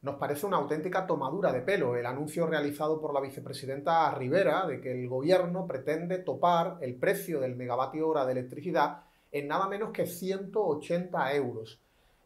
Nos parece una auténtica tomadura de pelo el anuncio realizado por la vicepresidenta Rivera de que el gobierno pretende topar el precio del megavatio hora de electricidad en nada menos que 180 euros.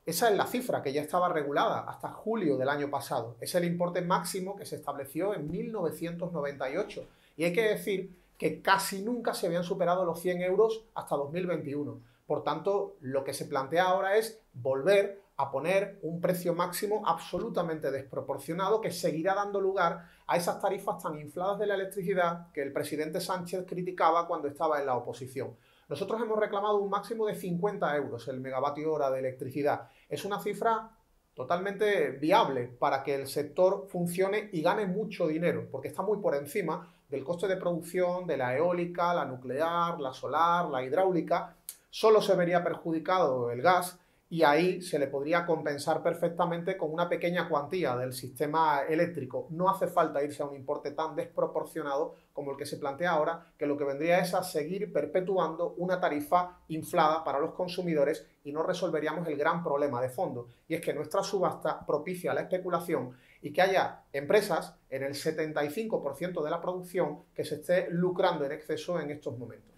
Esa es la cifra que ya estaba regulada hasta julio del año pasado. Es el importe máximo que se estableció en 1998. Y hay que decir que casi nunca se habían superado los 100 euros hasta 2021. Por tanto, lo que se plantea ahora es volver a poner un precio máximo absolutamente desproporcionado que seguirá dando lugar a esas tarifas tan infladas de la electricidad que el presidente Sánchez criticaba cuando estaba en la oposición. Nosotros hemos reclamado un máximo de 50 euros el megavatio hora de electricidad. Es una cifra totalmente viable para que el sector funcione y gane mucho dinero, porque está muy por encima del coste de producción de la eólica, la nuclear, la solar, la hidráulica. Solo se vería perjudicado el gas y ahí se le podría compensar perfectamente con una pequeña cuantía del sistema eléctrico. No hace falta irse a un importe tan desproporcionado como el que se plantea ahora, que lo que vendría es a seguir perpetuando una tarifa inflada para los consumidores y no resolveríamos el gran problema de fondo, y es que nuestra subasta propicia la especulación y que haya empresas en el 75% de la producción que se esté lucrando en exceso en estos momentos.